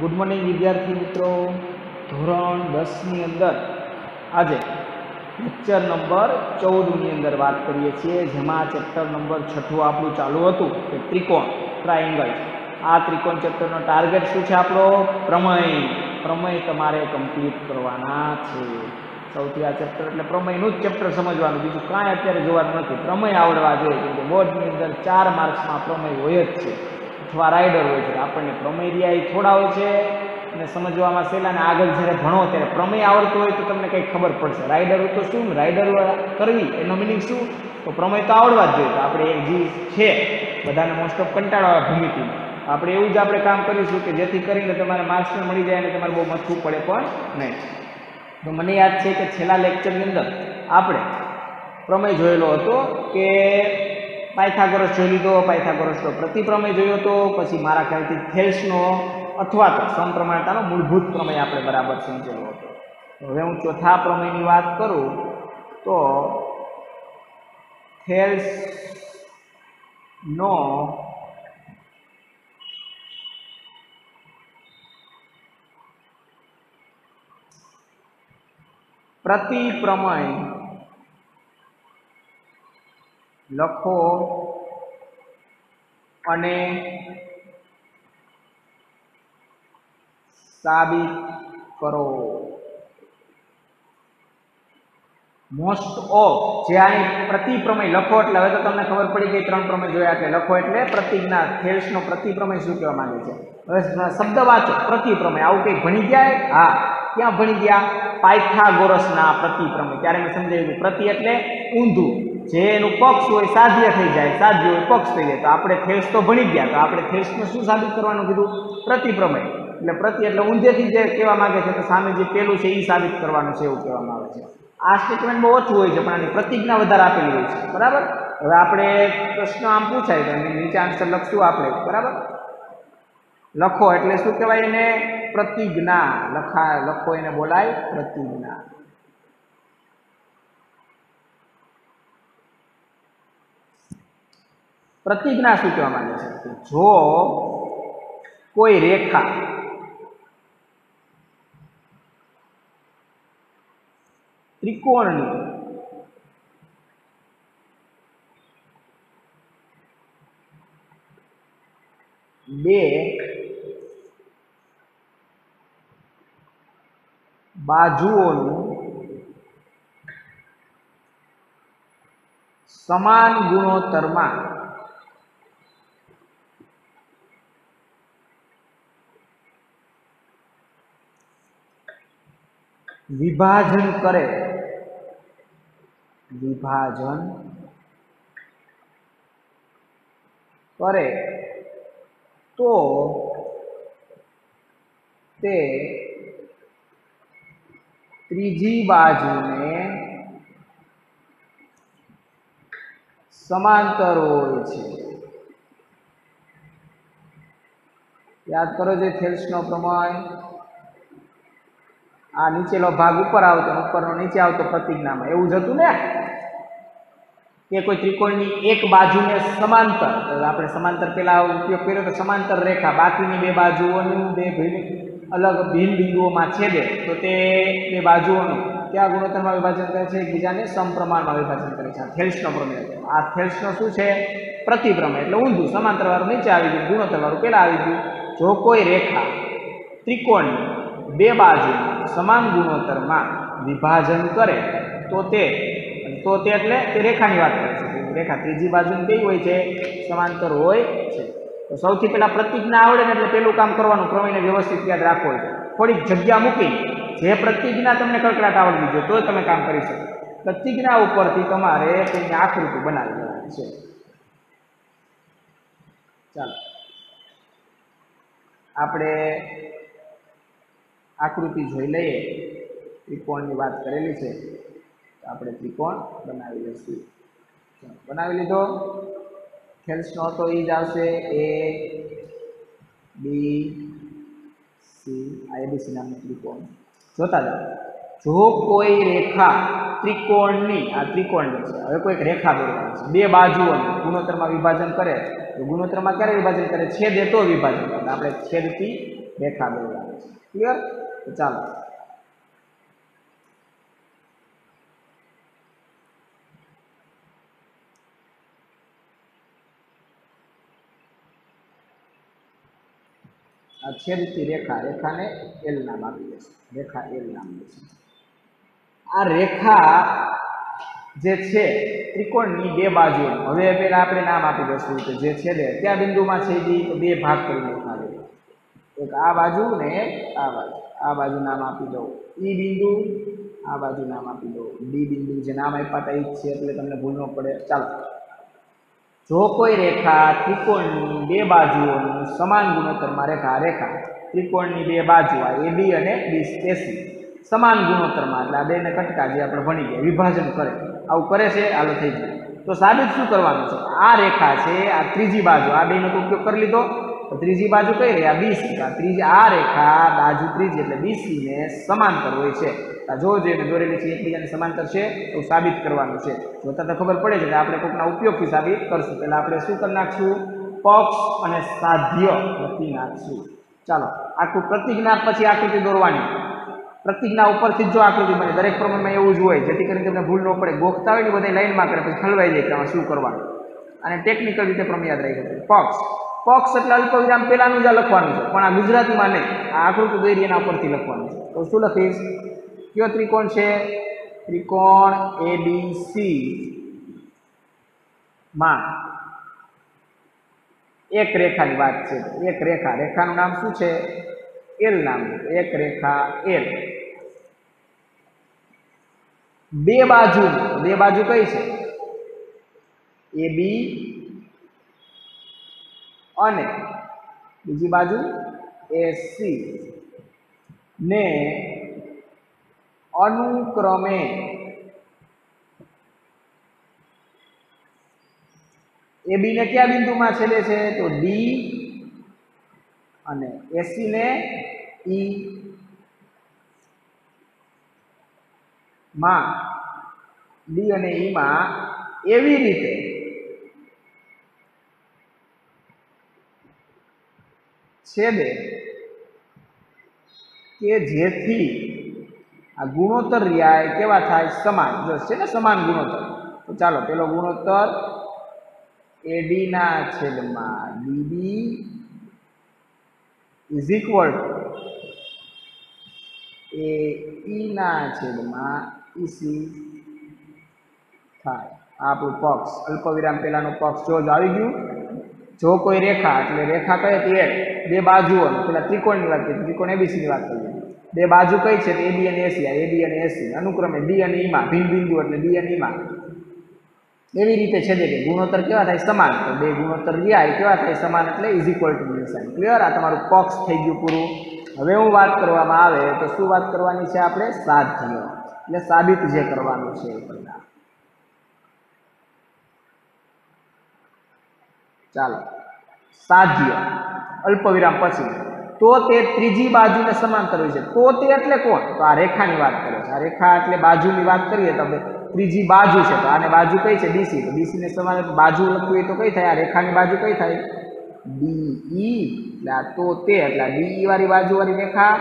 Good morning વિદ્યાર્થી મિત્રો. ધોરણ દસની અંદર આજે લેક્ચર નંબર ચૌદની અંદર વાત કરીએ છીએ, જેમાં ચેપ્ટર નંબર છઠ્ઠું આપણું ચાલુ હતું, કે ત્રિકોણ ટ્રાયેંગલ આ ત્રિકોણ ચેપ્ટરનો ટાર્ગેટ શું છે આપણો? પ્રમેય. પ્રમેય તમારે કમ્પ્લીટ કરવાના છે. સૌથી આ ચેપ્ટર એટલે પ્રમેયનું જ ચેપ્ટર સમજવાનું, બીજું કાંઈ અત્યારે જોવાનું નથી. પ્રમેય આવડવા જોઈએ, કેમ કે બોર્ડની અંદર ચાર માર્ક્સમાં પ્રમેય હોય જ છે. અથવા રાઇડર હોય છે. આપણને પ્રમેરિયા એ થોડા હોય છે અને સમજવામાં સહેલા આગળ જ્યારે ભણો ત્યારે પ્રમેય આવડતું હોય તો તમને કંઈક ખબર પડશે. રાઇડર તો શું? રાઇડર કરવી, એનો મિનિંગ શું? તો પ્રમેય તો આવડવા જ જોઈએ. તો આપણે જે છે. બધાને મોસ્ટ ઓફ કંટાળો આવે આપણે એવું જ આપણે કામ કરીશું કે જેથી કરીને તમારે માર્ક્સ પણ મળી જાય અને તમારે બહુ મથવું પડે પણ નહીં. તો મને યાદ છે કે છેલ્લા લેક્ચરની અંદર આપણે પ્રમેય જોયેલો હતો કે પાયથાગોરસ જોઈ લીધો, પાયથાગોરસનો પ્રતિપ્રમેય જોયો તો, પછી મારા ખ્યાલથી થેલ્સનો અથવા તો સમપ્રમાણતાનો મૂળભૂત પ્રમેય આપણે બરાબર સમજેલો હતો. હવે હું ચોથા પ્રમેયની વાત કરું, તો થેલ્સ નો પ્રતિપ્રમેય લખો અને સાબિત કરો. મોસ્ટ ઓફ જે આની પ્રતિપ્રમેય લખો એટલે હવે તો તમને ખબર પડી ગઈ ત્રણ પ્રમેય જોયા છે. લખો એટલે પ્રતિજ્ઞા થેલ્સનો પ્રતિપ્રમેય શું કહેવા માંગે છે? હવે શબ્દ વાંચો. પ્રતિપ્રમેય. આવું કંઈક ભણી ગયા? હા. ક્યાં ભણી ગયા? પાયથાગોરસના પ્રતિપ્રમેય. ત્યારે મેં સમજાવ્યું પ્રતિ એટલે ઊંધું. જે એનું પક્ષ હોય સાધ્ય થઈ જાય, સાધ્ય હોય પક્ષ થઈ જાય, તો આપણે ખેસ તો ભણી ગયા, તો આપણે થેલ્સને શું સાબિત કરવાનું કીધું? પ્રતિપ્રમેય એટલે પ્રતિ, એટલે ઊંધેથી જે કહેવા માંગે છે, તો સામે જે પેલું છે એ સાબિત કરવાનું છે એવું કહેવામાં આવે છે. આ સ્ટેટમેન્ટ બહુ ઓછું હોય છે, પણ આની પ્રતિજ્ઞા વધારે આપેલી હોય છે. બરાબર? હવે આપણે પ્રશ્ન આમ પૂછાય, તો નીચે આન્સર લખશું આપણે. બરાબર? લખો એટલે શું કહેવાય એને? પ્રતિજ્ઞા. લખા, લખો એને બોલાય પ્રતિજ્ઞા. પ્રતિજ્ઞા કહેવા માંગે છે જો કોઈ રેખા ત્રિકોણની બે બાજુઓનું સમાન ગુણોત્તરમાં વિભાજન કરે. વિભાજન કરે. તો તે ત્રીજી બાજુને સમાંતર હોય છે. યાદ કરો જે થેલ્સનો પ્રમેય આ નીચેલો ભાગ ઉપર આવતો, ઉપરનો નીચે આવતો પ્રતિજ્ઞામાં. એવું જ હતું ને? કે કોઈ ત્રિકોણની એક બાજુને સમાંતર આપણે સમાંતર પહેલાં ઉપયોગ કર્યો તો સમાંતર રેખા, બાકીની બે બાજુઓનું બે અલગ ભિન્ન બિંદુઓમાં છેદે, તો તે બે બાજુઓનું. કયા ગુણોત્તરમાં વિભાજન કરે છે? એકબીજાને સમપ્રમાણમાં વિભાજન કરે છે. આ થેલ્સનો પ્રમેય આ થેલ્સનો શું છે? પ્રતિપ્રમેય એટલે ઊંધું. સમાંતરવાળું નીચે આવી ગયું ગુણોત્તરવાળું પહેલાં આવી ગયું. જો કોઈ રેખા ત્રિકોણની બે બાજુ સમાન ગુણોત્તરમાં વિભાજન કરે, તો તે તો તે એટલે તે રેખાની વાત કરે છે. રેખા ત્રીજી બાજુની કઈ હોય છે? સમાંતર હોય છે. તો સૌથી પહેલાં પ્રતિજ્ઞા આવડે ને એટલે પહેલું કામ કરવાનું પ્રમેયને વ્યવસ્થિત યાદ રાખવો હોય થોડીક જગ્યા મૂકી, જે પ્રતિજ્ઞા તમને કડકડાટ આવડવી જોઈએ તો તમે કામ કરી શકો. પ્રતિજ્ઞા ઉપરથી તમારે તેની આકૃતિ બનાવી દેવાની છે. ચાલો. આપણે આકૃતિ જોઈ લઈએ. ત્રિકોણની વાત કરેલી છે. તો આપણે ત્રિકોણ બનાવી લઈશું. બનાવી લીધો. ખેલ્સનો હતો એ જ આવશે. એ બી સી આ એબીસી નામનું ત્રિકોણ. જોતા જાઓ. જો કોઈ રેખા ત્રિકોણની, આ ત્રિકોણની છે, હવે કોઈક રેખા દોરવાની છે. બે બાજુઓનું, ગુણોત્તરમાં વિભાજન કરે, તો ગુણોત્તરમાં ક્યારે વિભાજન કરે? છેદે તો વિભાજન કરે. આપણે છેદથી રેખા દોરવાની છે. ક્લિયર તો ચાલો. આ છેદતી રેખા, રેખાને એલ નામ આપી દેશે રેખા એલ નામ દેશે આ રેખા જે છે, ત્રિકોણની બે બાજુ હવે પેલા આપણે નામ આપી દઈશું કે જે છેદે કયા બિંદુમાં છેદી તો બે ભાગ કરી નાખવા એક આ બાજુ ને આ બાજુ. આ બાજુ નામ આપી દો ઈ બિંદુ, આ બાજુ નામ આપી દો ડી બિંદુ જે નામ આપ્યા હતા એ છે, એટલે તમને ભૂલ ન પડે. ચાલો. જો કોઈ રેખા ત્રિકોણની બે બાજુઓનું સમાન ગુણોત્તરમાં રેખા રેખા ત્રિકોણની બે બાજુ આ એ બી અને બી એસી સમાન ગુણોત્તરમાં, એટલે આ બેને કટકા જે આપણે ભણી ગયા, વિભાજન કરે. આવું કરે છે હાલો થઈ જાય તો સાબિત શું કરવાનું છે? આ રેખા છે, આ ત્રીજી બાજુ, આ બેનો ઉપયોગ કરી લીધો. તો ત્રીજી બાજુ કઈ રહ્યા બીસી ત્રીજી આ રેખા બાજુ ત્રીજી એટલે બીસીને સમાંતર હોય છે. જો જે દોરેલી છે, એકબીજાને સમાંતર છે, તો સાબિત કરવાનું છે. જોતા તો ખબર પડે છે કે આપણે કોઈકના ઉપયોગથી સાબિત કરશું. પહેલાં આપણે શું કરી નાખશું? પક્ષ અને સાધ્ય લખી નાખશું. ચાલો આખું પ્રતિજ્ઞા પછી આકૃતિ દોરવાની. પ્રતિજ્ઞા ઉપરથી જ આકૃતિ બને, દરેક પ્રમાણમાં એવું જ હોય, જેથી કરીને તમને ભૂલ ન પડે. ગોખતા હોય ને બધા લાઈનમાં કરે, પછી ખલવાઈ જાય કે આમાં શું કરવાનું. અને ટેકનિકલ રીતે પ્રમેય યાદ રહી ગયું પક્ષ. પક્ષ એટલે અલ્પ વિરામ પહેલાનું જ લખવાનું છે. પણ આ ગુજરાતીમાં નહીં. આ આકૃતિ દોરી એના પરથી લખવાનું છે. તો શું લખીશ? કયો ત્રિકોણ છે? ત્રિકોણ એ બી સી માં એક રેખાની વાત છે. એક રેખા. રેખાનું નામ શું છે? એલ નામ એક રેખા એલ બે બાજુ. બે બાજુ કઈ છે? એ બી અને બીજી બાજુ એસી ને અનુક્રમે એ બી ને કયા બિંદુમાં છેદે છે? તો ડી અને એસી ને ઈ માં ડી અને ઈમાં એવી રીતે છેદે કે જેથી આ ગુણોત્તર રહ્યા કેવા થાય? સમાન. જો છે ને સમાન ગુણોત્તર, તો ચાલો પેલો ગુણોત્તર એડીના છેદમાં DB is equal to A ઈના છેદમાં ઈસી થાય. આપણું પક્ષ. અલ્પવિરામ પહેલાંનું પક્ષ જો જ આવી ગયું, જો કોઈ રેખા, એટલે રેખા કહે તે એક. બે બાજુઓ પેલા ત્રિકોણની વાત કરીએ, ત્રિકોણ એબીસીની વાત કરીએ. બે બાજુ કઈ છે? એ, બી અને એસી એ, બી અને એસી અનુક્રમે બી અને ઈમાં ભિન્ન બિંદુ એટલે બી અને ઈમાં એવી રીતે છે કે ગુણોત્તર કેવા થાય? સમાન. તો બે ગુણોત્તર રહ્યા એ કેવા થાય? સમાન એટલે ઇઝ ઇક્વલ ટુ નિશાન ક્લિયર આ તમારું પક્ષ થઈ ગયું પૂરું. હવે હું વાત કરવામાં આવે, તો શું વાત કરવાની છે આપણે? સાધ્ય. એટલે સાબિત જે કરવાનું છે એ પહેલા ચાલો. સાધ્ય. અલ્પવિરામ પછી. તો તે ત્રીજી બાજુને સમાંતર હોય છે. તો તે એટલે કોણ? તો આ રેખાની વાત કરે છે. આ રેખા એટલે બાજુની વાત કરીએ તો આપણે ત્રીજી બાજુ છે. તો આને બાજુ કઈ છે? ડીસી. તો બીસીને સમાન બાજુ લખવી તો કઈ થાય? આ રેખાની બાજુ કઈ થાય? ડીઈ. એટલે આ તો તે એટલે ડીઈ વાળી બાજુવાળી રેખા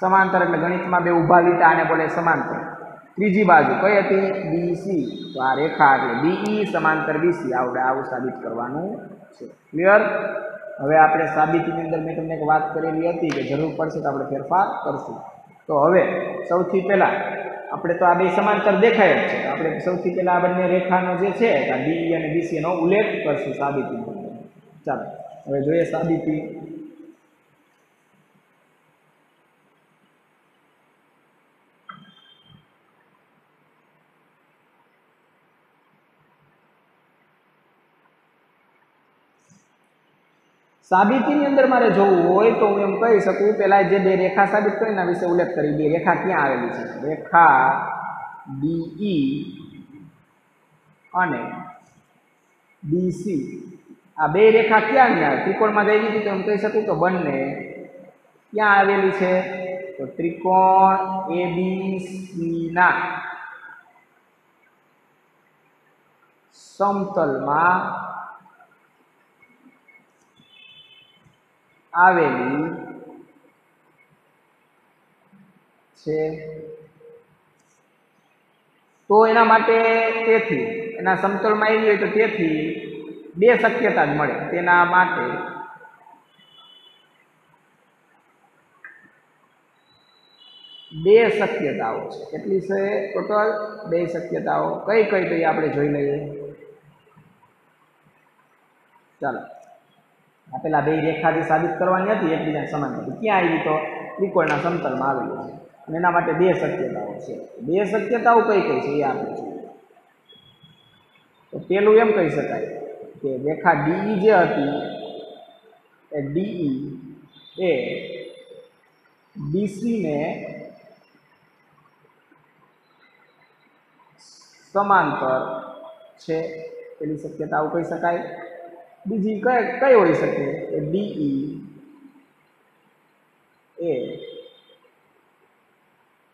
સમાંતર એટલે ગણિતમાં બે ઊભા લીટા આને બોલે સમાંતર. ત્રીજી બાજુ કઈ હતી? બીસી તો આ રેખા એટલે બીઈ સમાંતર બીસી આવડે આવું સાબિત કરવાનું છે. ક્લિયર હવે આપણે સાબિતીની અંદર મેં તમને એક વાત કરેલી હતી કે જરૂર પડશે તો આપણે ફેરફાર કરશું. તો હવે સૌથી પહેલાં આપણે તો આ બે સમાંતર દેખાય જ છે. આપણે સૌથી પહેલાં આ બંને રેખાનો જે છે ડી અને બીસી એનો ઉલ્લેખ કરશું સાબિતી ચાલો, હવે જોઈએ સાબિતી સાબિતીની અંદર મારે જોવું હોય તો હું એમ કહી શકું પહેલાં જે બે રેખા સાબિત કરી એના વિશે ઉલ્લેખ કરી. બે રેખા ક્યાં આવેલી છે? રેખા ડીઈ અને બીસી આ બે રેખા ક્યાં ક્યાં ત્રિકોણમાં જઈ હતી તો એમ કહી શકું કે બંને ક્યાં આવેલી છે? તો ત્રિકોણ એ, બી સીના સમતલમાં આવેલી છે. તો એના માટે તેથી, એના સમતળમાં આવી હોય તો તેથી બે શક્યતા જ મળે. તેના માટે બે શક્યતાઓ છે. કેટલી છે ટોટલ? બે શક્યતાઓ. કઈ કઈ કઈ આપણે જોઈ લઈએ. ચાલો. આ પેલા બે રેખાથી સાબિત કરવાની હતી, એકબીજાને હતી. ક્યાં આવી તો? ત્રિકોણના સમતલમાં આવેલું છે. અને એના માટે બે શક્યતાઓ છે. બે શક્યતાઓ કઈ કઈ છે એ આપણે તો પેલું એમ કહી શકાય કે રેખા ડીઈ જે હતી એ ડીઈ એ ડીસીને સમાંતર છે. પેલી શક્યતાઓ કહી શકાય. બીજી કઈ કઈ હોઈ શકે? એ ડીઈ એ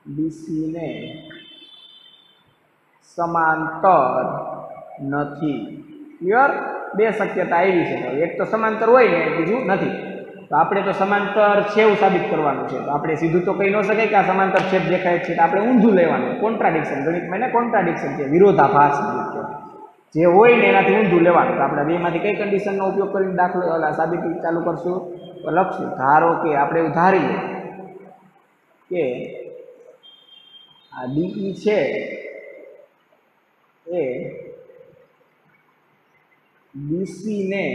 બીસીને સમાંતર નથી. ક્લિયર બે શક્યતા આવી છે. એક તો સમાંતર હોય ને, બીજું નથી. તો આપણે તો સમાંતર છે એવું સાબિત કરવાનું છે. તો આપણે સીધું તો કહી ન શકાય કે આ સમાંતર છેદ દેખાય છે. આપણે ઊંધું લેવાનું. કોન્ટ્રાડિક્શન ગણિતમાં એને કોન્ટ્રાડિક્શન છે વિરોધાભાસ. જે હોય ને એનાથી ઊંધું લેવાનું. તો આપણે બેમાંથી કઈ કન્ડિશનનો ઉપયોગ કરીને દાખલો, ઓલા સાબિતી ચાલુ કરશું? તો લખશું, ધારો કે આપણે એવું ધારીએ કે આ ડીઈ છે એ બીસીને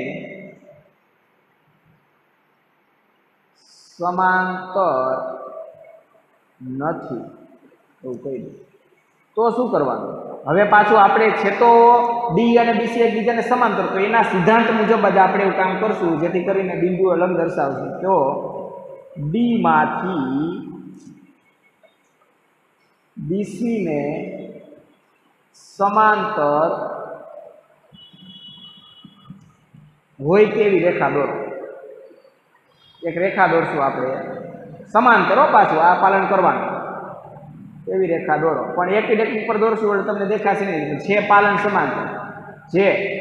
સમાંતર નથી. એવું કહી દઉં. તો શું કરવાનું? હવે પાછું આપણે છે તો ડી અને બીસી એકબીજાને સમાંતર, તો એના સિદ્ધાંત મુજબ જ આપણે એવું કામ કરશું, જેથી કરીને બિંદુ અલગ દર્શાવશે. તો ડીમાંથી બીસીને સમાંતર હોય તેવી રેખા દોરો. એક રેખા દોરશું આપણે. સમાંતરો પાછું, આ પાલન કરવાનું. એવી રેખા દોરો. પણ એક ડેક ઉપર દોરશું એટલે તમને દેખાશે નહીં. છે પાલન સમાંતર જે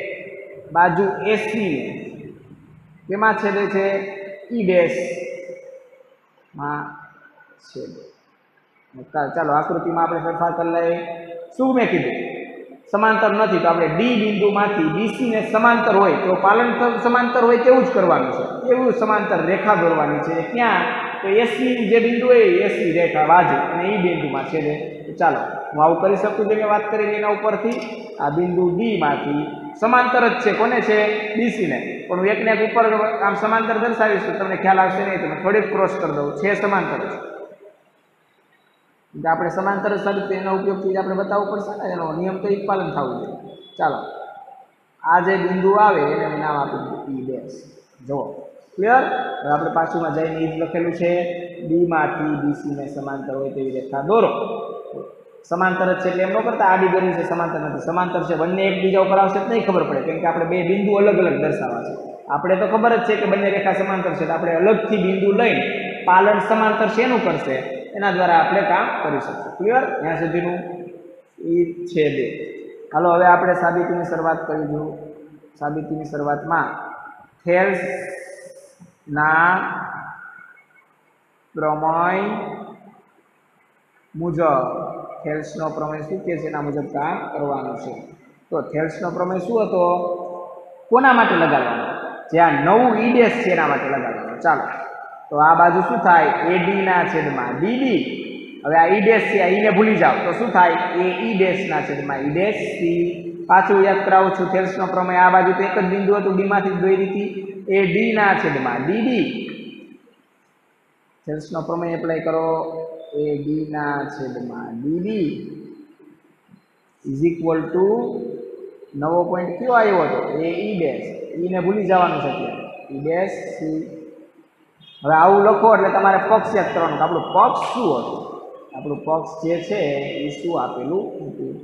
બાજુ એસી કેમાં છેદે છે? ઈ ડેશમાં છેદે. ચાલો, આકૃતિમાં આપણે ફેરફાર કરી લઈએ. શું મેં કીધું? સમાંતર નથી, તો આપણે ડી બિંદુમાંથી બીસીને સમાંતર હોય, તો પાલન સમાંતર હોય તેવું જ કરવાનું છે. એવું સમાંતર રેખા દોરવાની છે. ક્યાં? તો એસની જે બિંદુ હોય એસી રેખા બાજુ અને એ બિંદુમાં છે તો ચાલો, હું આવું કરી શકું છું મેં વાત કરીને એના ઉપરથી? આ બિંદુ ડીમાંથી સમાંતર જ છે. કોને છે? બીસીને પણ હું એકને એક ઉપર આમ સમાંતર દર્શાવીશ તમને ખ્યાલ આવશે નહીં તમે થોડીક ક્રોસ કરી દઉં. છે સમાંતર જ આપણે સમાંતર સાબિત એના ઉપયોગથી આપણે બતાવવું પડશે ને, એનો નિયમ તો એક પાલન થવું જોઈએ. ચાલો. આ જે બિંદુ આવે, એને અમે નામ આપી દીધું ઈ ડેશ જુઓ. ક્લિયર હવે આપણે પાછુંમાં જઈને એ જ લખેલું છે. બીમાંથી બીસીને સમાંતર હોય તેવી રેખા દોરો. સમાંતર જ છે એટલે એમ ન કરતા આડી દોરી છે, સમાંતર નથી. સમાંતર છે, બંને એકબીજા ઉપર આવશે નહીં ખબર પડે, કેમ કે આપણે બે બિંદુ અલગ અલગ દર્શાવવા છે. આપણે તો ખબર જ છે કે બંને રેખા સમાંતર છે, તો આપણે અલગથી બિંદુ લઈને પાલન સમાંતર એનું કરશે? એના દ્વારા આપણે કામ કરી શકીએ ક્લિયર ત્યાં સુધીનું એ છે બે. હાલો, હવે આપણે સાબિતીની શરૂઆત કરી કરીશું સાબિતીની શરૂઆતમાં થેલ્સ ના પ્રમેય મુજબ, થેલ્સનો પ્રમેય શું કે છે? એના મુજબ કામ કરવાનું છે. તો થેલ્સનો પ્રમેય શું હતો? કોના માટે લગાડવાનો? જે આ નવું ઈડેસ છે એના માટે લગાડવાનો. ચાલો. તો આ બાજુ શું થાય? એ ડીના છેદમાં ડીબી હવે આ ઈ ડેશ છે, આ ઈને ભૂલી જાઓ. તો શું થાય? એ ઈ ડેશના છેદમાં ઈ ડેશ સી. પાછું યાદ કરાવું છું થેલ્સનો પ્રમેય. આ બાજુ તો એક જ બિંદુ હતું ડીમાંથી જ દોરી હતી. એ ડીના છેદમાં ડીડી થેલ્સનો પ્રમેય એપ્લાય કરો. એ ડીના છેદમાં ડીડી ઇઝ ઇક્વલ ટુ નવો પોઈન્ટ કયો આવ્યો હતો? A E dash. ઈને ભૂલી જવાનું છે અત્યારે. E dash C. હવે આવું લખો એટલે તમારે પક્ષ ચેક કરવાનું કે આપણું પક્ષ શું હતું? આપણું પક્ષ જે છે એ શું આપેલું હતું?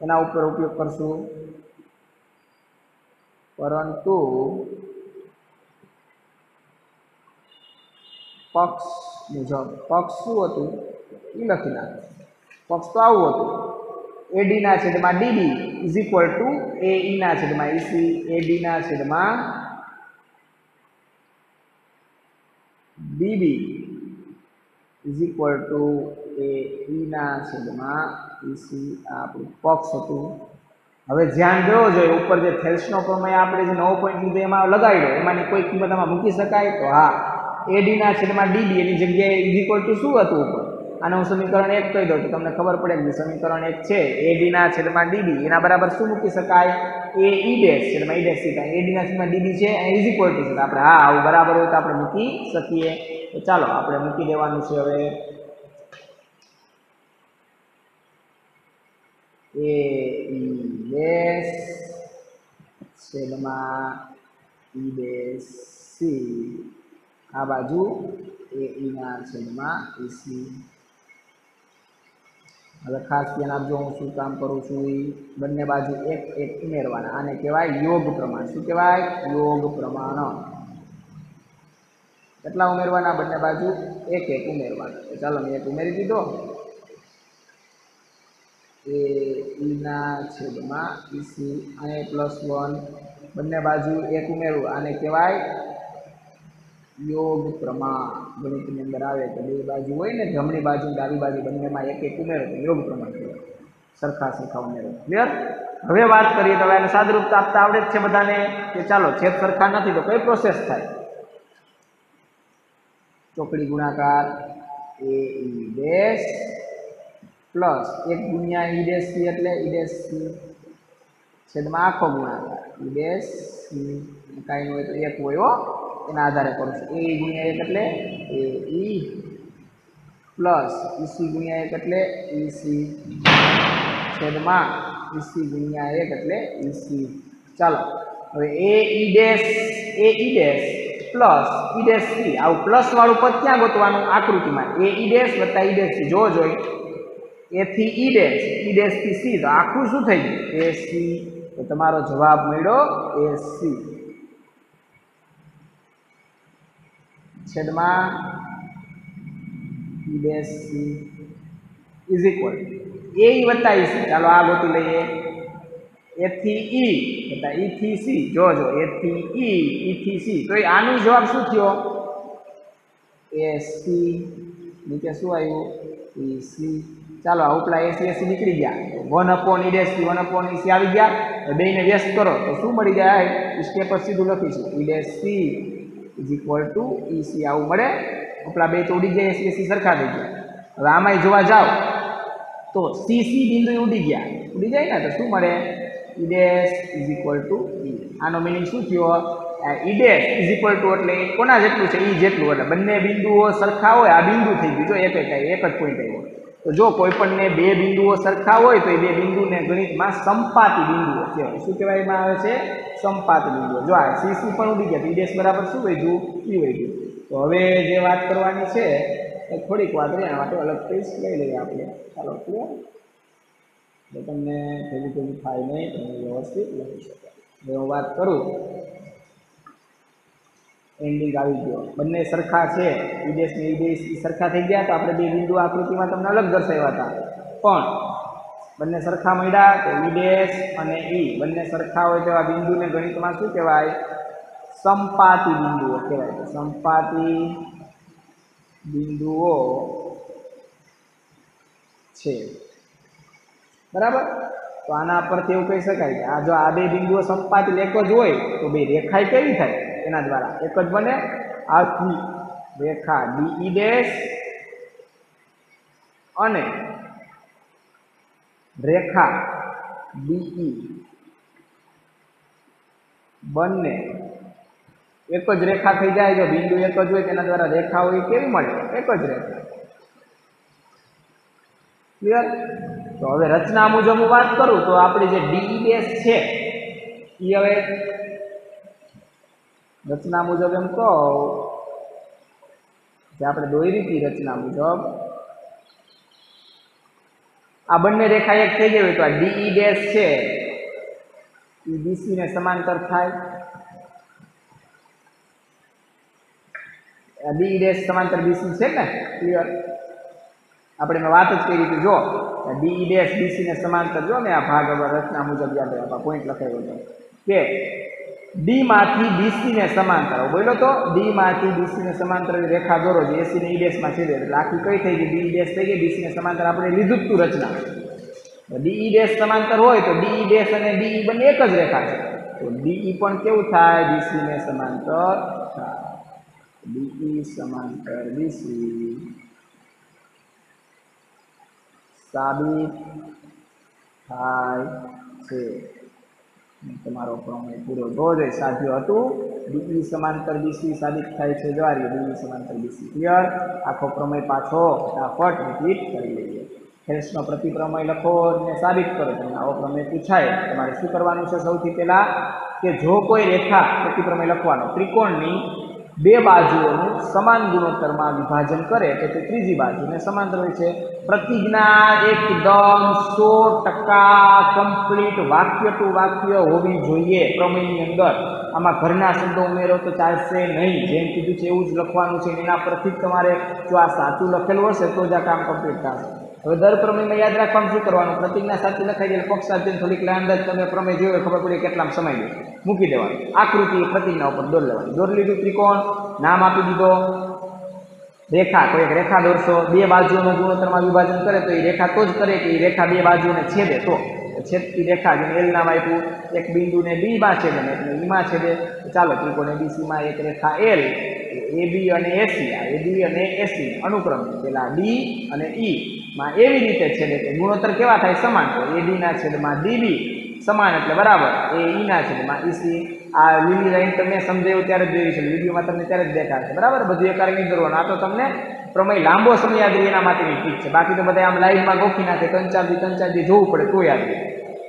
એના ઉપર ઉપયોગ કરશું. પરંતુ પક્ષ મુજબ પક્ષ શું હતું? એ લખી નાખો પક્ષ તો આવું હતું. એડીના છેદમાં DD is equal to A ઈના છેદમાં ઈસી એડીના છેદમાં DB is equal to A ઈના છેદમાં ઈસી આ આપણું પક્ષ હતું. હવે ધ્યાન દેવો જોઈએ, ઉપર જે થેલ્સનો પ્રમેય આપણે જે નવો પોઈન્ટ લીધો, એમાં લગાડ્યો એમાંની કોઈ કિંમત આમાં મૂકી શકાય તો હા. એ ડીના છેદમાં ડીબી એની જગ્યાએ ઇઝ ઇક્વલ ટુ શું હતું ઉપર? આને હું સમીકરણ એક કહી દઉં તો તમને ખબર પડે કે સમીકરણ એક છે એ ડીના છેદમાં ડીબી એના બરાબર શું મૂકી શકાય? એ ઈ ડેશ છેદમાં ઈ ડેશ થીટા એડીના છેદમાં ડીબી છે, એ ઇઝ ઇક્વલ છે. આપણે હા, આવું બરાબર હોય તો આપણે મૂકી શકીએ. તો ચાલો, આપણે મૂકી દેવાનું છે હવે. એ ઈ ડેશ છેદમાં ઈ ડેશ સી. આ બાજુ એ ઈના છેદમાં ઈસી હવે ખાસ ધ્યાન આપજો, હું શું કામ કરું છું એ બંને બાજુ એક એક ઉમેરવાના. આને કહેવાય યોગ પ્રમાણ. શું કહેવાય? યોગ પ્રમાણ. કેટલા ઉમેરવાના? બંને બાજુ એક એક ઉમેરવાના. ચાલો મેં એક ઉમેરી દીધો. એ ઈના છેદમાં ઈસી અને પ્લસ વન બંને બાજુ એક ઉમેરવું. આને કહેવાય યોગ પ્રમાણ ગણિતની અંદર આવે તો બે બાજુ હોય ને, જમણી બાજુ ડાબી બાજુ બંનેમાં એક એક ઉમેરો તો યોગ પ્રમાણ કહેવાય. સરખા સરખા ઉમેરો. ક્લિયર હવે વાત કરીએ તો એને સાદરૂપતા આપતા આવડે જ છે બધાને કે ચાલો છેદ સરખા નથી તો કઈ પ્રોસેસ થાય? ચોકડી ગુણાકાર એ ઈ ડેશ પ્લસ એક ગુણ્યા ઈ ડેશ સી એટલે ઈ ડેશ સી. છેદમાં આખો ગુણાકાર. E dash C. કાંઈ હોય તો એક હોય હો. એના આધારે કરું એ ગુણ્યા એક એટલે એ ઈ પ્લસ ઈસી ગુણ્યા એક એટલે ઈસી છેદમાં ઈસી ગુણ્યા એક એટલે ઈસી ચાલો, હવે A E dash A E dash plus E dash C આવું પ્લસ વાળું પદ ક્યાં ગોતવાનું? આકૃતિમાં. એ ઈ ડેશ વત્તા ઈ ડેશ સી જોવો જોઈ એ. થી ઈ ડેશ ઈ ડેશથી સી તો આખું શું થઈ ગયું? એ સી તો તમારો જવાબ મળ્યો એ સી છેદમાં E dash C is equal A E વત્તા ઈ સી ચાલો આ ગોતી લઈએ. એ થી ઈ વત્તા ઈ થી સી જો જો એ થી ઈ ઈ થી સી તો આનો જવાબ શું થયો? એ સી નીચે શું આવ્યું? ઈ સી ચાલો, આ ઉપલા એસી એસી નીકળી ગયા. One upon E dash one upon E C આવી ગયા. બેને વ્યસ્ત કરો. તો શું મળી જાય? સ્ટેપ સીધું લખીશું E dash C is equal to EC આવું મળે. ઉપલા બે તો ઉડી ગયા એસી એસી સરખા થઈ ગયા. હવે આમાંય જોવા જાઓ. તો સી સી બિંદુ ઉડી ગયા. ઉડી જાય ને, તો શું મળે? E dash is equal to E આનો મિનિંગ શું થયો? ઈડેસ ઇઝ ઇક્વલ ટુ એટલે કોના જેટલું છે? ઈ જેટલું. એટલે બંને બિંદુઓ સરખા હોય, આ બિંદુ થઈ ગયું. જો એક એક એક જ પોઈન્ટ આવ્યો તો જો કોઈપણને બે બિંદુઓ સરખા હોય તો એ બે બિંદુને ગણિતમાં સંપાતી બિંદુઓ કહેવાય. શું કહેવામાં આવે છે? સંપાતી બિંદુઓ. જો આ સી સી પણ ઉડી ગયા ઈ ડેશ બરાબર શું વધ્યું? પી વધ્યું. તો હવે જે વાત કરવાની છે એ થોડીક વાત રહી એના માટે અલગ પેજ લઈ લઈએ આપણે. ચાલો ક્લિયર તમને ભેગું ભેગું થાય નહીં તમે વ્યવસ્થિત લખી શકાય હું વાત કરું. એન્ડિંગ આવી ગયો. બંને સરખા છે, વિદેશ ને વિદેશ સરખા થઈ ગયા તો આપણે બે બિંદુ આકૃતિમાં તમને અલગ દર્શાવ્યા હતા. પણ બંને સરખા મળ્યા તો વિદેશ અને ઈ બંને સરખા હોય તેવા બિંદુને ગણિતમાં શું કહેવાય? સંપાતી બિંદુઓ કહેવાય સંપાતી બિંદુઓ છે. બરાબર? તો આના પરથી એવું કહી શકાય કે આ જો આ બે બિંદુઓ સંપાતી એક જ હોય તો બે રેખાય કેવી થાય? એના દ્વારા. એક જ બને આથી રેખા ડીઈ ડેશ અને રેખા ડીઈ બંને એક જ રેખા થઈ જાય, જો બિંદુ એક જ હોય તેના દ્વારા રેખા હોય કેવી મળે? એક જ રેખા. ક્લિયર તો હવે રચના મુજબ હું વાત કરું, તો આપણી જે ડીઈ ડેશ છે એ હવે રચના મુજબ એમ કહો જે આપણે દોરી હતી રચના મુજબ આ બંને રેખા એક થઈ ગઈ હોય તો આ ડીઈ ડેશ છે. એ બીસી ને સમાંતર થાય. આ ડી ડેશ સમાંતર બીસી છે ને? ક્લિયર આપણે મેં વાત જ કરી હતી, જો. ડીઈ ડેશ બીસી ને સમાંતર જો ને આ ભાગ રચના મુજબ યાદ રાખવા. પોઈન્ટ લખાયો કે ડી માંથી બીસી ને સમાંતર. બોલો તો? ડી માંથી બીસી ને સમાંતર રેખા દોરો જે એસી ને ઈ ડેશમાં છેદે. એટલે આખી કઈ થઈ ગઈ? ડી ડેશ થઈ ગઈ બીસી ને સમાંતર આપણે લીધું જ રચના. ડીઈ ડેશ સમાંતર હોય તો ડીઈ ડેશ અને ડીઈ બંને એક જ રેખા છે. તો ડીઈ પણ કેવું થાય? બીસી ને સમાંતર થાય. ડીઈ સમાંતર બીસી સાબિત થાય છે. તમારો પ્રમેય પૂરો જોજે સાધ્યો હતું. ડીઈ સમાંતર બીસી સાબિત થાય છે. દ્વારી ડીઈ સમાંતર બીસી. ક્લિયર આખો પ્રમેય પાછો ફટાફટ રિપીટ કરી લઈએ. હેલ્સનો પ્રતિપ્રમેય લખો અને સાબિત કરો. તમને આવો પ્રમેય પૂછાય. તમારે શું કરવાનું છે? સૌથી પહેલાં કે જો કોઈ રેખા પ્રતિપ્રમેય લખવાનો, ત્રિકોણની બે બાજુઓનું સમાન ગુણોત્તરમાં વિભાજન કરે તો તે ત્રીજી બાજુને સમાંતર હોય છે. પ્રતિજ્ઞા એકદમ સો ટકા કમ્પ્લીટ વાક્ય ટુ વાક્ય હોવી જોઈએ પ્રમેયની અંદર. આમાં ઘરના શબ્દો ઉમેરો તો ચાલશે નહીં. જેમ કીધું છે એવું જ લખવાનું છે એના પરથી તમારે જો આ સાચું લખેલું હશે તો જ આ કામ કમ્પ્લીટ થશે. હવે દર પ્રમેયમાં યાદ રાખવાનું શું કરવાનું? પ્રતિજ્ઞા સાચી લખાઈ જાય પક્ષ સાથે થોડીક અંદાજ તમે પ્રમેય જોયો ખબર પડી કેટલામાં સમય ગયો. મૂકી દેવાનું. આકૃતિ પ્રતિજ્ઞા ઉપર દોર લેવાની. દોર લીધું ત્રિકોણ, નામ આપી દીધો. રેખા કોઈ રેખા દોરશો. બે બાજુઓનું ગુણોત્તરમાં વિભાજન કરે તો એ રેખા તો જ કરે કે એ રેખા બે બાજુઓને છેદે તો. છેદતી રેખા જેને એલ નામ આપ્યું. એક બિંદુને બીમાં છેદે ને એટલે ઈમાં છેદે. તો ચાલો ત્રિકોણ એબીસીમાં એક રેખા એલ એ બી અને એસી આ એ બી અને એસી અનુક્રમ પેલા ડી અને ઈ માં એવી રીતે છેદે કે ગુણોત્તર કેવા થાય સમાન તો એ ડી ના છેદમાં ડીબી સમાન એટલે બરાબર એ ઈ ના છેદમાં ઈસી આ લીલી લાઈન તમે સમજાયું ત્યારે જ જોયું છે વિડીયોમાં તમને ત્યારે જ દેખાશે બરાબર? બધું એકાર નહીં દોરવાનું આ તો તમને પ્રમેય લાંબો સમય યાદ રહે એના માટેની ઠીક છે. બાકી તો બધા આમ લાઈનમાં ગોખી નાખે ચાર દી જોવું પડે તો યાદ રહે.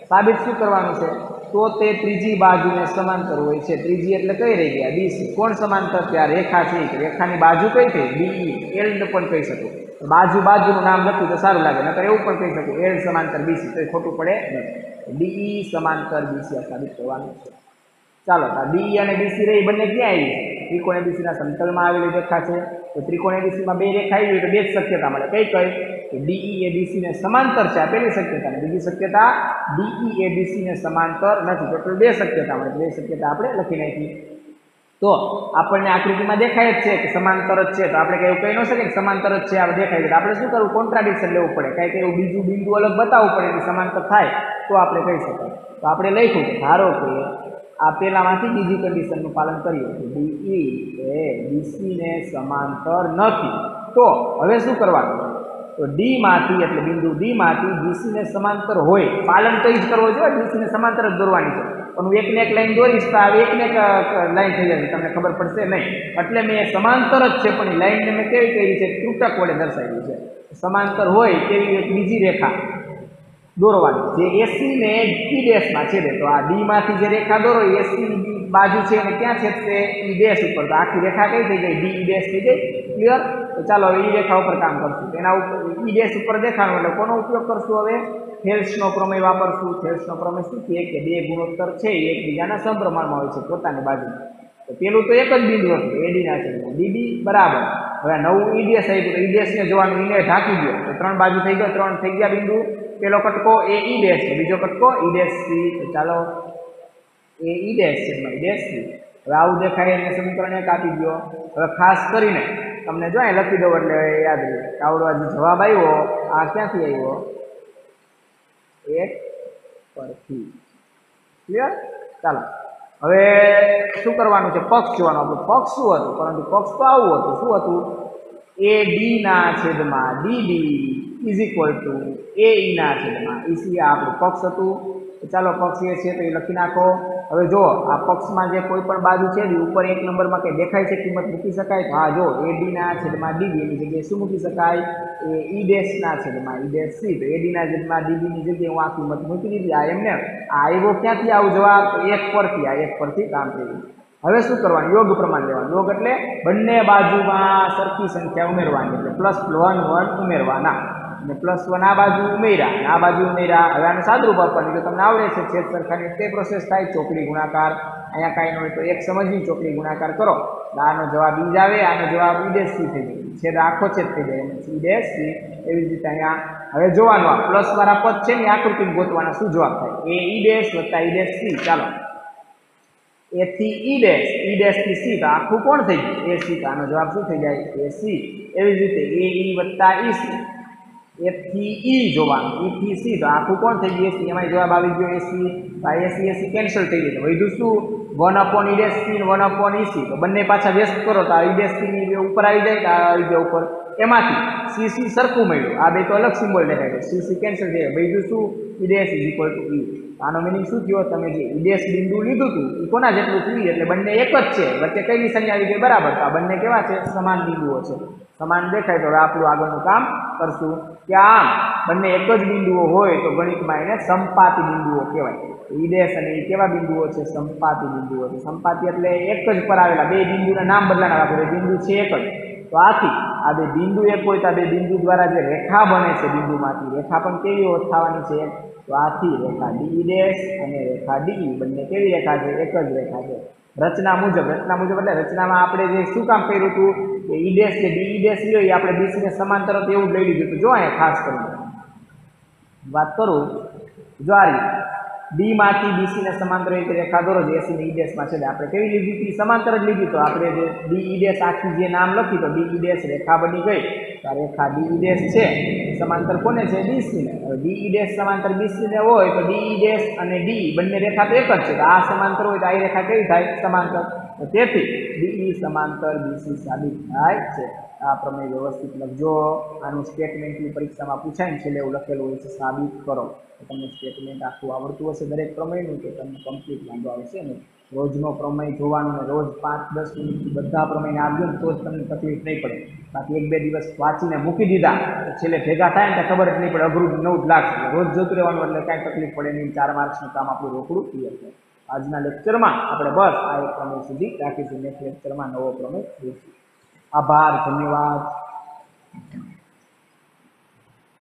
સાબિત શું કરવાનું છે? તો તે ત્રીજી બાજુને સમાંતર હોય છે. ત્રીજી એટલે કઈ રહી ગયા? બીસી કોણ સમાંતર ત્યાં રેખા છે. રેખાની બાજુ કઈ થઈ? બીઈ એલ પણ કહી શકું. બાજુ બાજુનું નામ લખ્યું તો સારું લાગે, નકર એવું પણ કહી શકું. એલ સમાંતર બીસી તો ખોટું પડે નહીં ડીઈ સમાંતર બીસી આ સાબિત કરવાનું છે. ચાલો ડી અને બીસી રહી, બંને ક્યાં આવી છે? ત્રિકોણ બીસીના સમતલમાં આવેલી રેખા છે. તો ત્રિકોણ એબીસીમાં બે રેખા આવી તો બે જ શક્યતા મળે. કઈ કઈ? કે ડીઈ એ બીસીને સમાંતર છે. આ પહેલી શક્યતા બીજી શક્યતા ડીઈ એ બીસીને સમાંતર નથી. ટોટલ બે શક્યતા મળે. બે શક્યતા આપણે લખી નાખી. તો આપણને આકૃતિમાં દેખાય જ છે કે સમાંતર જ છે. તો આપણે કંઈ એવું કહી ન શકીએ કે સમાંતર જ છે આપણે દેખાય છે. આપણે શું કરવું? કોન્ટ્રાડિક્શન લેવું પડે. કાંઈક એવું બીજું બિંદુ અલગ બતાવવું પડે કે સમાંતર થાય તો આપણે કહી શકાય. તો આપણે લખ્યું ધારો કે આ પેલામાંથી બીજી કન્ડિશનનું પાલન કરીએ તો ડીઈ એ બીસીને સમાંતર નથી. તો હવે શું કરવાનું? તો ડીમાંથી એટલે બિંદુ ડીમાંથી બીસીને સમાંતર હોય. પાલન તો જ કરવો જોઈએ બીસીને સમાંતર જ દોરવાની છે. પણ હું એકને એક લાઈન દોરીશ તો આ એકને એક લાઈન થઈ જશે. તમને ખબર પડશે નહીં. એટલે મેં સમાંતર જ છે, પણ એ લાઈનને મેં કેવી કરી છે? તૂટક વડે દર્શાવી છે. સમાંતર હોય તેવી એક બીજી રેખા. દોરવાની. જે એસી ને ઈ ડેશમાં ને તો આ ડી માંથી જે રેખા દોરો એસી બાજુ છે અને ક્યાં છેદશે? ઈ ડેશ ઉપર. તો આખી રેખા કઈ થઈ ગઈ? ડી ઈ ડેશ થઈ ગઈ. ક્લિયર તો ચાલો હવે ઈ રેખા ઉપર કામ કરશું. એના ઉપર ઈ ડેશ ઉપર દેખાણું એટલે કોનો ઉપયોગ કરશું હવે? થેલ્સનો પ્રમેય વાપરશું. થેલ્સનો પ્રમેય શું છે? કે બે ગુણોત્તર છે, એ એકબીજાના સમપ્રમાણમાં હોય છે, પોતાની બાજુમાં. તો પેલું તો એક જ બિંદુ હતું એડીના છે ડીબી બરાબર. હવે નવું ઈડીએસ આવ્યું તો ઈડીએસને જોવાનું ઈને ઢાંકી ગયો તો ત્રણ બાજુ થઈ ગયો, ત્રણ થઈ ગયા બિંદુ. પેલો કટકો એ ઈ ડેશ બીજો કટકો ઈ ડેશ સી. ચાલો એ ઈ ડેશ છે ઈ ડેશ સી. હવે આવું દેખાય એને સમીકરણ એક આપી દો હવે ખાસ કરીને તમને જો અહીં લખી દો એટલે યાદ રહે. આવડો આજે જવાબ આવ્યો. આ ક્યાંથી આવ્યો? એક પરથી. ક્લિયર ચાલો. હવે શું કરવાનું છે? પક્ષ જોવાનું. આપણું પક્ષ શું હતું? પરંતુ પક્ષ તો આવું હતું. શું હતું? એ ડી ના છેદમાં D D. Is equal to A ઈના છેદમાં ઈસી આ આપણું પક્ષ હતું. ચાલો પક્ષ એ છે તો એ લખી નાખો. હવે જો આ પક્ષમાં જે કોઈ પણ બાજુ છે ઉપર એક નંબરમાં કંઈ દેખાય છે કિંમત મૂકી શકાય? હા જો એ ડીના છેદમાં ડીબી જગ્યાએ શું મૂકી શકાય? એ ઈ ડેશ ના છેદમાં ઈ ડેશ સી તો એ ડીના છેદમાં ડીબીની જગ્યાએ હું આ કિંમત મૂકી દીધી. આ એમને આ આવ્યો ક્યાંથી? આવું જવાબ તો એક પરથી, આ એક પરથી કામ કર્યું હવે શું કરવાનું? યોગ પ્રમાણ લેવાનું. યોગ એટલે બંને બાજુમાં સરખી સંખ્યા ઉમેરવાની. એટલે પ્લસ વન વન ઉમેરવાના. અને પ્લસ વન આ બાજુ ઉમેર્યા આ બાજુ ઉમેર્યા. હવે આને સાદરૂપ આપવાની. જો તમને આવડે છે છેદ સરખાની તે પ્રોસેસ થાય ચોકડી ગુણાકાર. અહીંયા કાંઈ ન હોય તો એક સમજની ચોકડી ગુણાકાર કરો. આનો જવાબ ઈ આવે, આનો જવાબ ઈ ડેશ સી થઈ જાય. છેદ આખો છેદ થઈ જાય. C dash C. એવી જ રીતે અહીંયા હવે જોવાનું આ પ્લસ વાળા પદ છે ને આકૃતિ ગોતવાના શું જવાબ થાય? એ ઈ ડેશ વત્તા ઈ ડેશ સી. ચાલો. એ થી ઈ ડેશ ઈ ડેશથી સી. તો આખું કોણ થઈ ગયું? A C. તો આનો જવાબ શું થઈ જાય? A C. એવી જ રીતે એ ઈ વત્તા ઈ સી. એ થી ઈ જોવાનું ઈ થી સી તો આખું કોણ થઈ ગયું? એસી એમાં જવાબ આવી ગયો એસી તો આ એસી એસી કેન્સલ થઈ ગયું. વધ્યું શું? One upon E dash C one upon E C તો બંને પાછા વ્યસ્ત કરો તો આ ઈ ડેશ સી ની ઉપર આવી જાય તો આ આવી જાય ઉપર એમાંથી સી સી સરખું મળ્યું. આ બે તો અલગ સિમ્બોલ દેખાય છે. સી સી કેન્સલ થઈ ગયું. વધ્યું શું? E dash is equal to E આનો મિનિંગ શું થયો? તમે જે ઈડેસ બિંદુ લીધું હતું એ કોના જેટલું થયું? એટલે બંને એક જ છે. વચ્ચે કઈ નિશાની આવી ગઈ? બરાબર. તો આ બંને કેવા છે? સમાન બિંદુઓ છે. સમાન દેખાય તો આપણું આગળનું કામ કરશું. કે આમ બંને એક જ બિંદુઓ હોય તો ગણિતમાં એને સંપાતી બિંદુઓ કહેવાય. વિદેશ અને એ કેવા બિંદુઓ છે? સંપાતી બિંદુઓ છે. સંપાતી એટલે એક જ પર આવેલા બે બિંદુના નામ બદલાના રાખો. બિંદુ છે એક જ. તો આથી આ બે બિંદુ એક હોય તો આ બે બિંદુ દ્વારા જે રેખા બને છે બિંદુમાંથી, રેખા પણ કેવી થવાની છે? તો આથી રેખા ડી ડેશ અને રેખા ડી. બંને કેવી રેખા છે? એક જ રેખા છે. રચના મુજબ રચના મુજબ એટલે રચનામાં આપણે જે શું કામ કર્યું હતું? કે ઈ ડેશ કે ઈ ડેશ લ્યો, એ આપણે બીસીને સમાંતર એવું જ લઈ લીધું હતું. જો અહીંયા ખાસ કરીને વાત કરું, જો આ રીતે ડી માંથી સમાંતર રીતે રેખા દોરો, જે એસીને ઈ ડેશમાં છે આપણે કેવી લીધી હતી? સમાંતર જ લીધી તો આપણે જે બી ઈ ડેશ આખી જે નામ લખી, તો બી ઈ ડેશ રેખા બની ગઈ. તો આ રેખા ડી ડેશ છે સમાંતર કોને છે? બીસીને હવે ડી ડેશ સમાંતર બીસીને હોય તો ડી ડેશ અને ડી બંને રેખા તો એક જ છે. આ સમાંતર હોય તો આ રેખા કેવી થાય? સમાંતર. તેથી ડીઈ સમાંતર બીસી સાબિત થાય છે. આ પ્રમેય વ્યવસ્થિત લખજો. આનું સ્ટેટમેન્ટની પરીક્ષામાં પૂછાય ને છેલ્લે એવું લખેલું હોય છે, સાબિત કરો. તમને સ્ટેટમેન્ટ આખું આવડતું હશે દરેક પ્રમેયનું, તો તમને કમ્પ્લીટ વાંધો આવશે ને રોજનો પ્રમેય જોવાનો ને રોજ પાંચ, દસ મિનિટથી બધા પ્રમેયને આપજો ને તો જ તમને તકલીફ નહીં પડે. બાકી એક બે દિવસ વાંચીને મૂકી દીધા, તો છેલ્લે ભેગા થાય ને ખબર જ નહીં પડે, અઘરું નવું જ લાગશે. રોજ જોતું રહેવાનું એટલે કાંઈ તકલીફ પડે નહીં, ચાર માર્ક્સનું કામ આપણું રોકડું ક્લિયર થાય આજના લેક્ચરમાં આપણે બસ આ એક પ્રમેય સુધી રાખીશું. નેક્સ્ટ લેક્ચરમાં નવો પ્રમેય જોઈશું. આભાર, ધન્યવાદ.